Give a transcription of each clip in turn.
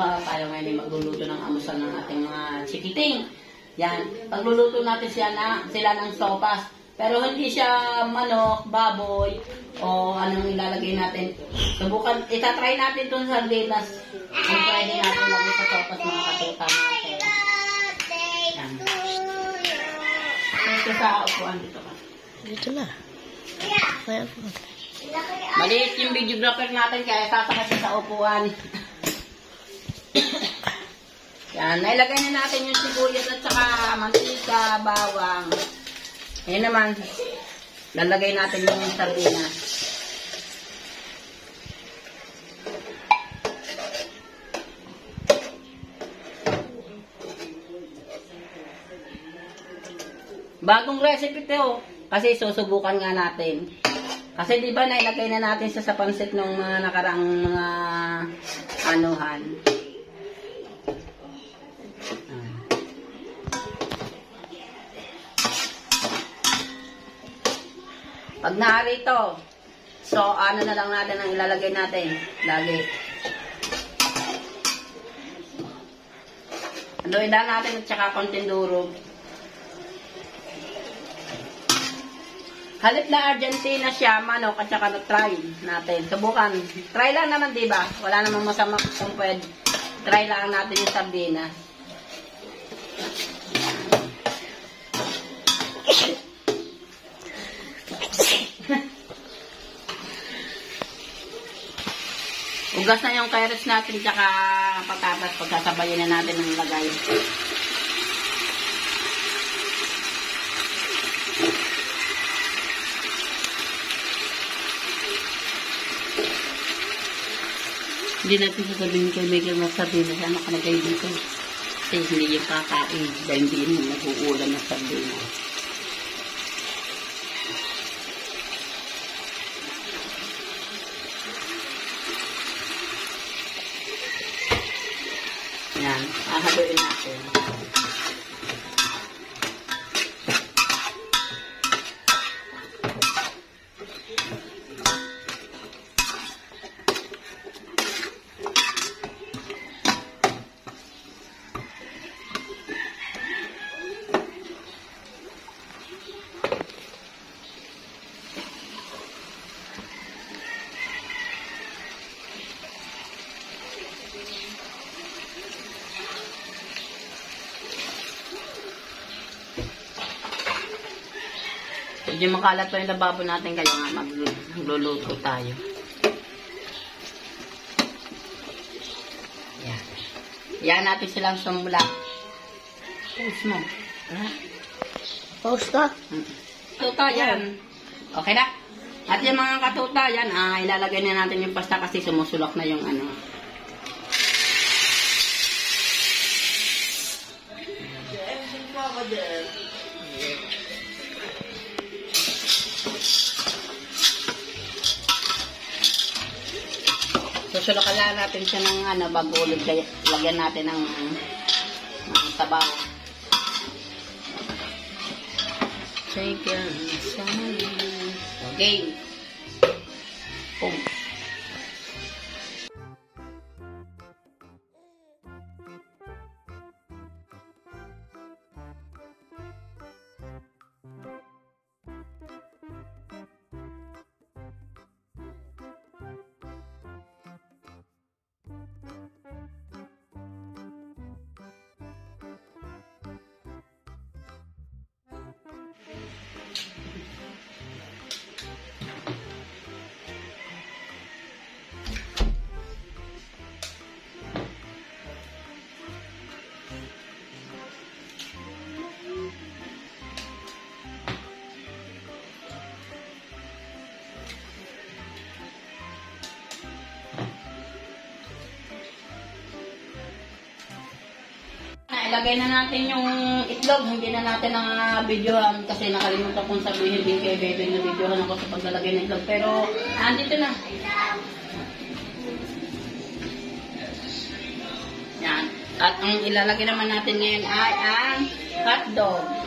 ta- tayo ngayon ay magluluto ng amusal ng ating mga chikiting. Yan. Pagluluto natin siya na, sila ng sopas. Pero hindi siya manok, baboy, o anong ilalagay natin. Subukan, itatry natin itong sardinas. Kung pwede natin lagay sa sopas mga katuta natin. Yan. Ito sa upuan dito ka. Dito na. Kaya po. Maliit yung videographer natin kaya sasakit siya sa upuan. Yan, nailagay na natin yung sibuyas at saka mantika, bawang. Ayan naman, lalagay natin yung sardinas. Bagong recipe to, kasi susubukan nga natin. Kasi di ba nailagay na natin siya sa pansit ng mga nakarang mga anuhan. Pag naarito, so ano na lang natin ang ilalagay natin. Lagi. Haluin lang natin at saka konting durog. Halit na Argentina siya, manok, at saka na-try natin. Subukan. Try lang naman, di ba? Wala namang masama kung pwede. Try lang natin yung sardinas. Ugas na yung carrots natin, tsaka patatas. Pagsasabayin na natin ng lagay. Hindi natin sasabihin kay Miguel na sardinas na nakalagay dito. Kasi hindi yung kakain dahil hindi mo nag-uulan ng sardinas. Medyo makalat pa yung lababo natin kaya nga maglu- magluluto tayo. Yan. Yan natin silang sumula. Pause mo. Ha? Pause ka. Mm. Tuta yan. Okay na? At yung mga katuta yan, ah, ilalagay na natin yung pasta kasi sumusulok na yung ano. Susulukan natin siya ng ano, bago ulit kaya lagyan natin ng, ng sabaw. Chicken sandwich. Okay. Boom. うん。Ilagay na natin yung itlog. Hindi na natin na videohan kasi nakalimutan kong sabihin din kay Bebe na videohan ako sa paglalagay ng itlog. Pero, andito na. Yan. At ang ilalagay naman natin ngayon ay ang hotdog.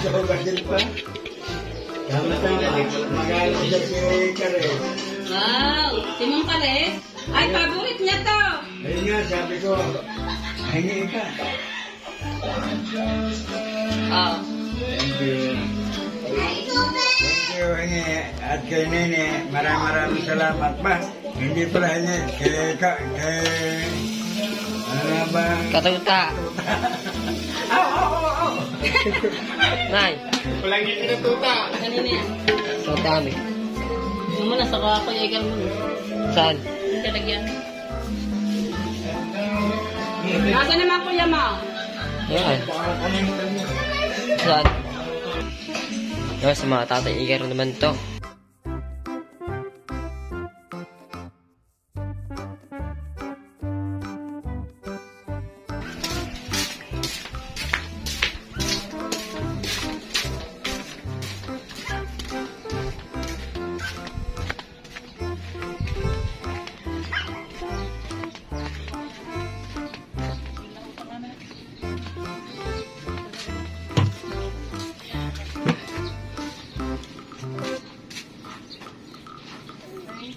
Sa pagkasil pa. Tama-tama. Magalit siya si Kare. Wow! Timong Pares? Ay, favorite niya to! Ayun nga, sabi ko, hingi ka. Oh. Thank you. Thank you, hingi. At kay Nene, maraming maraming salamat pa. Hindi pala hingi. Kay, ka, kay, ano ba? Katuta. Aw, Nay. Kanina yan. So dami. Yung mo na, saka ako yung ikan mo. Saan? Kalagyan. Nasa naman kuya mo? Yan. Saan? Sa mga tatay Iger naman to.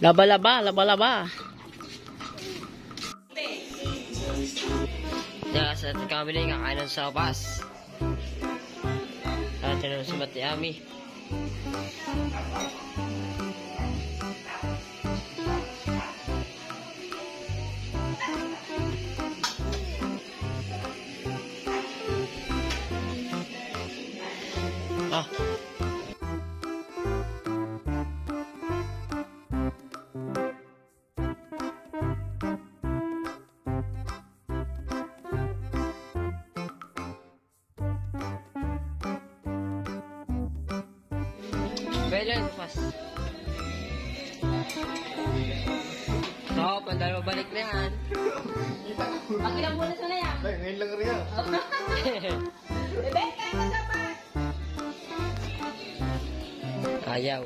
Laba-laba, laba-laba. Yeah, sa kami na kakain ng sopas. Natin ang sumat ni Ami. Pwede pas. So, pandalo balik na yan. Pag ilang bulas na yan? Ngayon lang rin yan. Bebenta mo sa pa! Ayaw.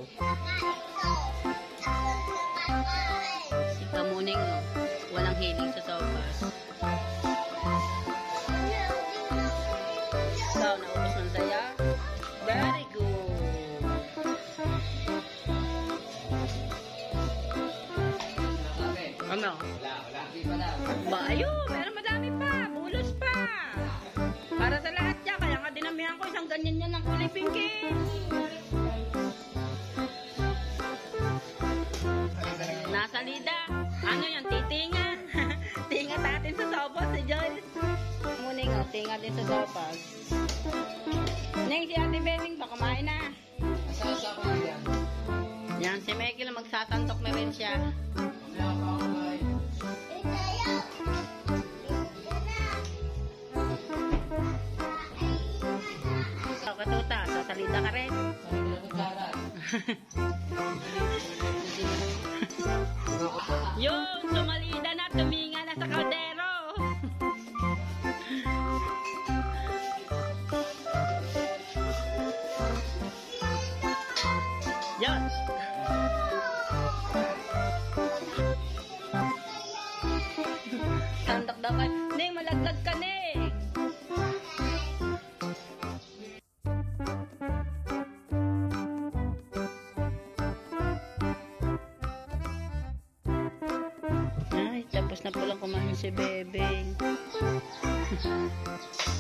Ba, ayun, meron madami pa. Bulos pa. Para sa lahat yan. Kaya nga dinamihan ko isang ganyan yan ng kulay pinky. Nasa lida. Ano yan? Titingan. Tingat natin sa sopas si Joyce. Muning, oh, tingat din sa sopas. Neng, si Ate Beming, baka kumain na. Yan, si Michael magsasantok na rin siya. So, Yun, sumalida na, tuminga na sa kaldero. Yun. Sandak daw kayo. Na palang kumain si Bebeng.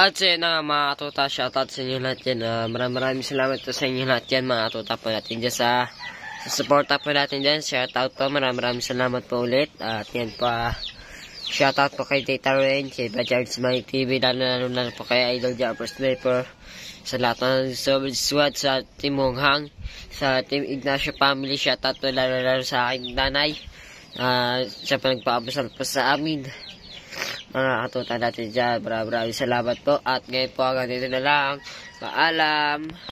At sa yun na nga mga katuta, shoutout sa inyo lahat yan. Ah, maraming maraming salamat sa inyo lahat yan mga katuta po natin dyan sa, sa supporta po natin dyan. Shoutout po, maraming maraming salamat po ulit. At yan pa, shoutout po kay Tita Rain, kay Bajard Smiley TV, lalo lalo lalo po kay Idol Jumper Sniper, sa lahat ng Sobrang Squad, sa Team Honghang, sa Team Ignacio Family, shoutout po lalo lalo sa aking nanay. Ah, siya pa nagpaabasal po sa amin mga katuta natin dyan. Maraming maraming salamat po. At ngayon po hanggang dito na lang. Paalam.